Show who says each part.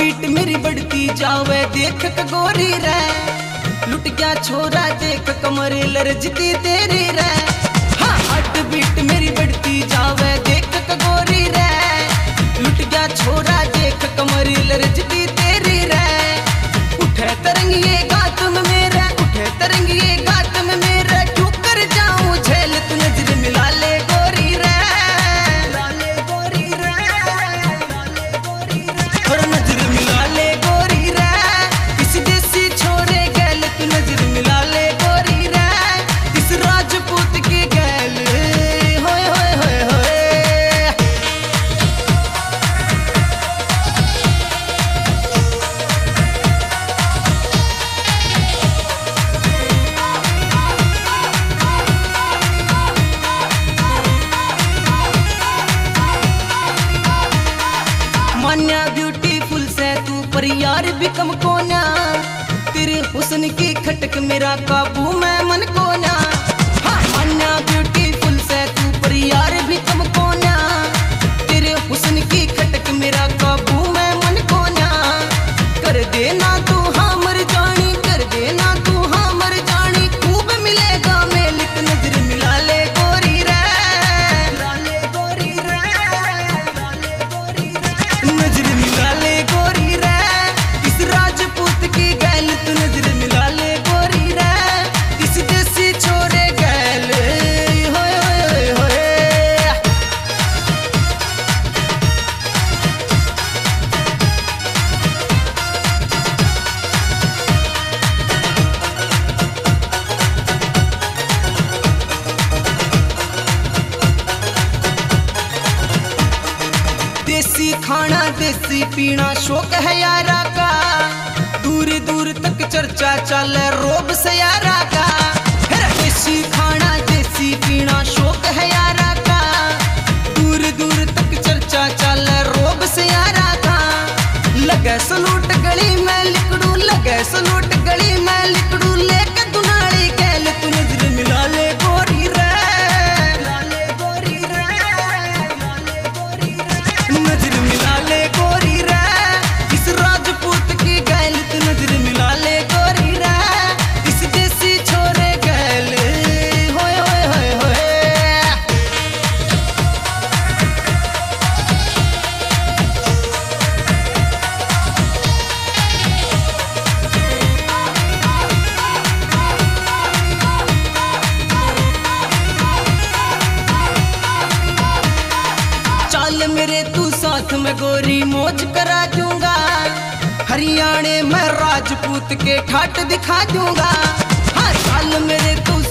Speaker 1: Beat मेरी बढ़ती जावे, देख गोरी रे लुट गया छोरा, देख कमरे लरजती तेरी रे यार बिकम कोना। तेरे हुसन की खटक मेरा काबू मैं मन कोना। हाँ, ब्यूटीफुल से तू पर यार बिकम कोना। देसी खाना देसी पीना शौक है यार। साल मेरे तू साथ में गोरी मोज करा दूँगा। हरियाणे में राजपूत के ठाट दिखा दूँगा। हर साल मेरे तू